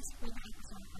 this provides an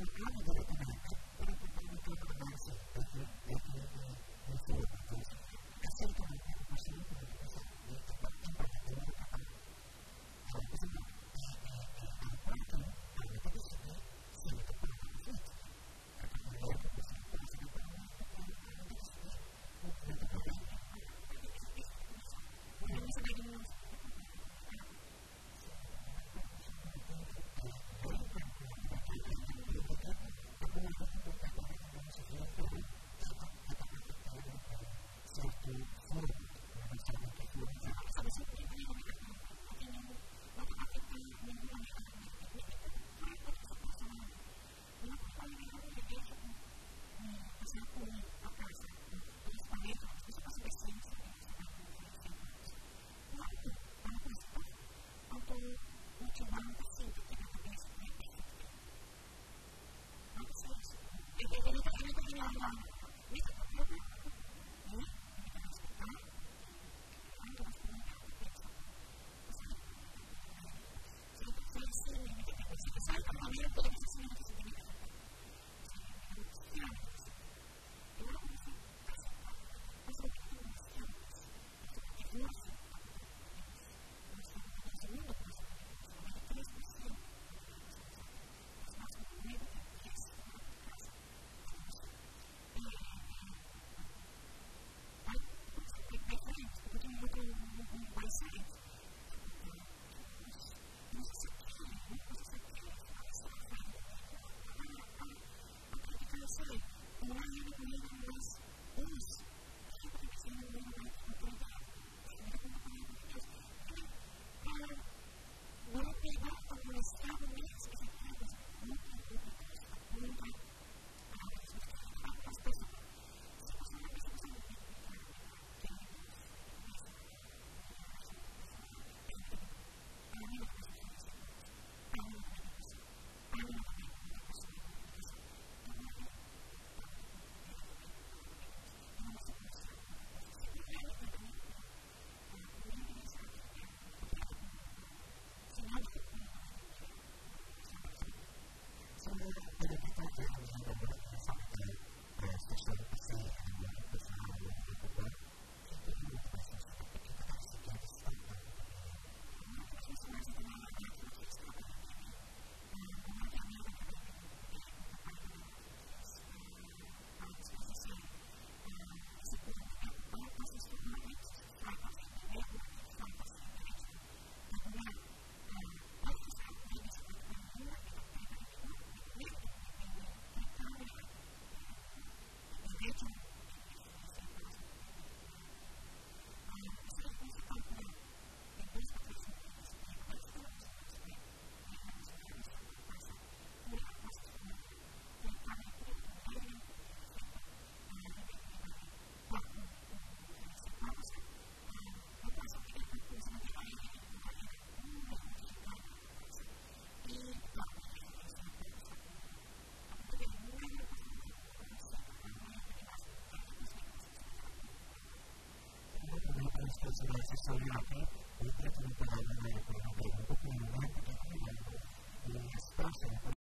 the you. I'm going to put necesario aquí un tratamiento de la vida de un poco de un espacio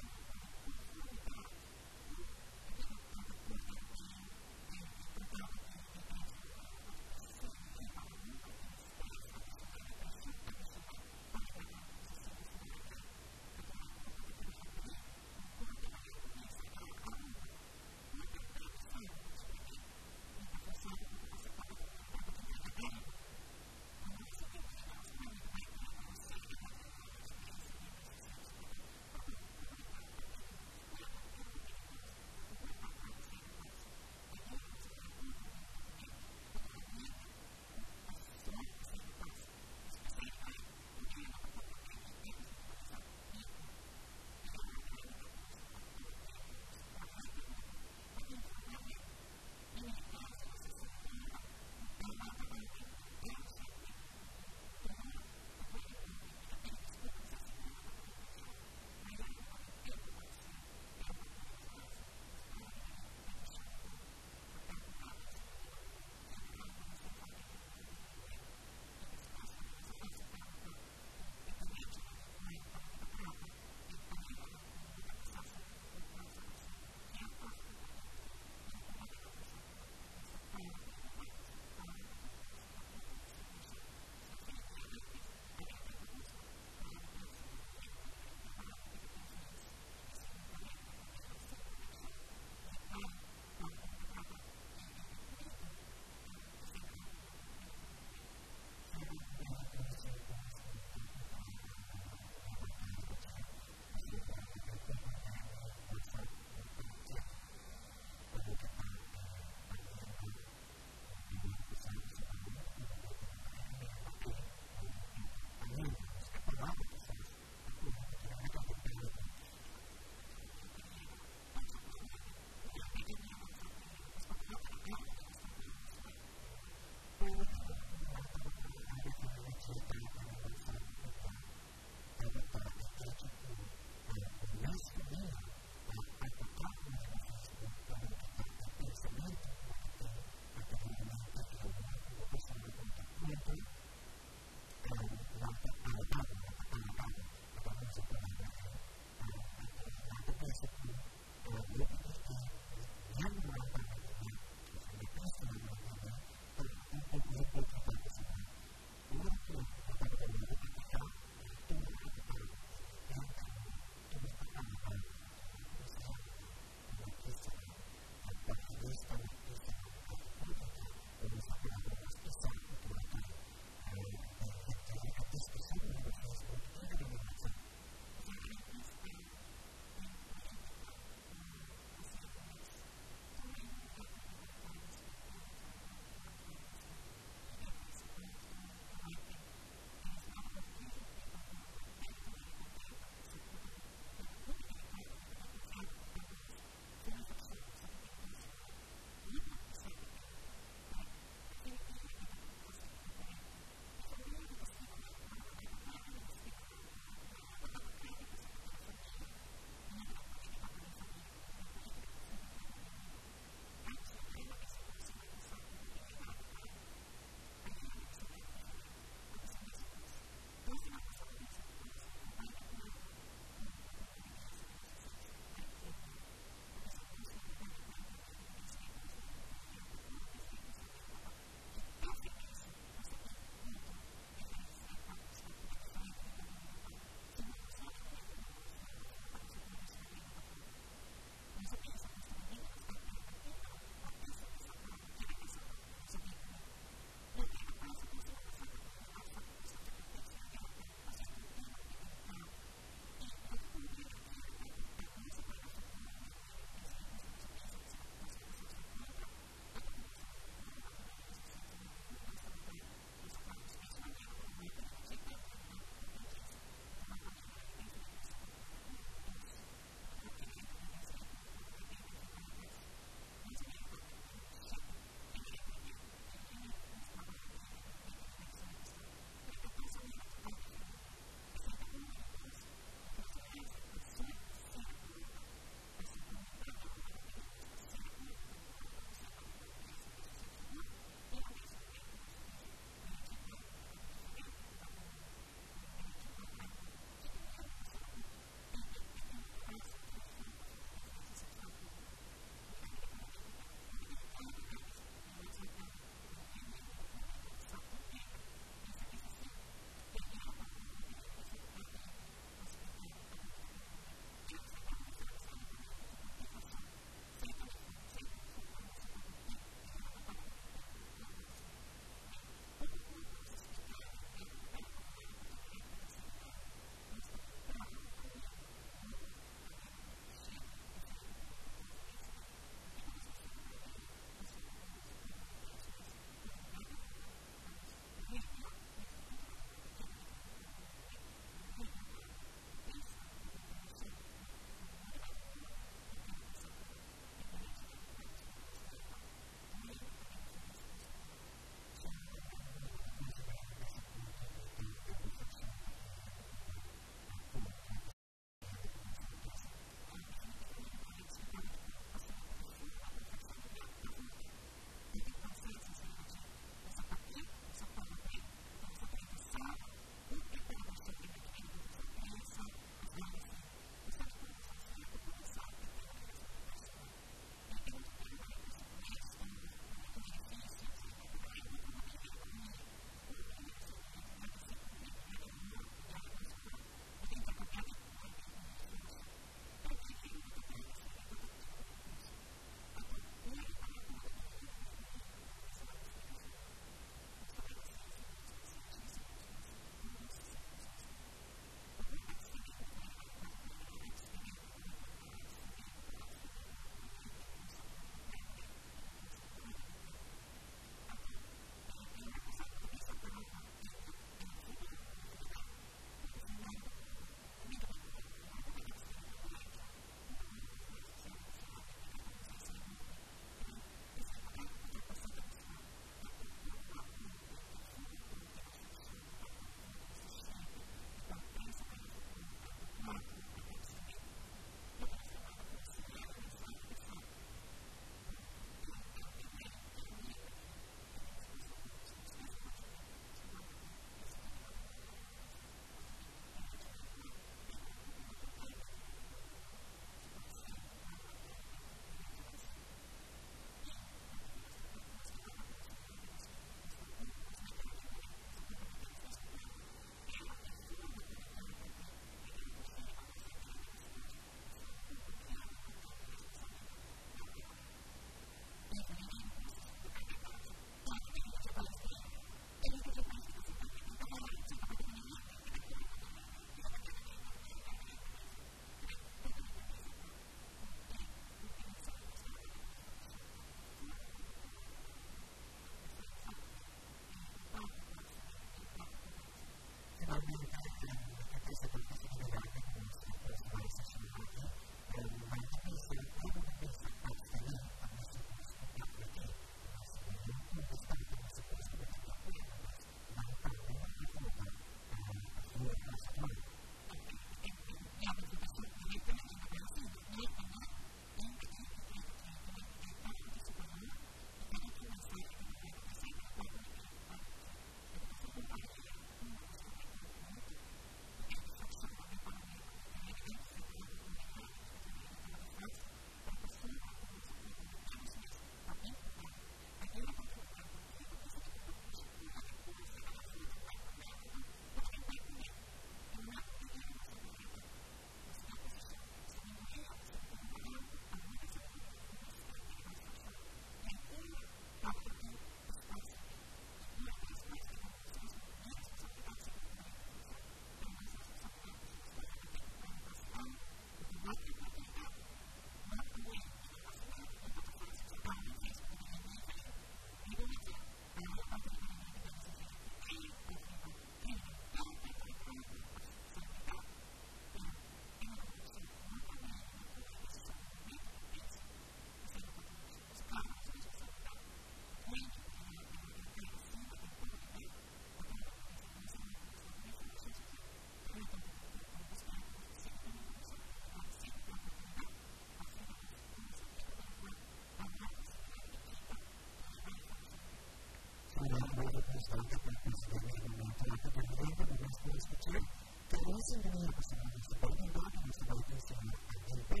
stante per questo venire in entrata per l'evento di una scuola speciale che non si veniva a passare, si può andare a questa valutazione a tempo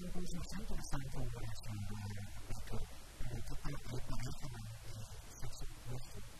una conversación bastante buena sobre esto, pero que para el país también es expuesto.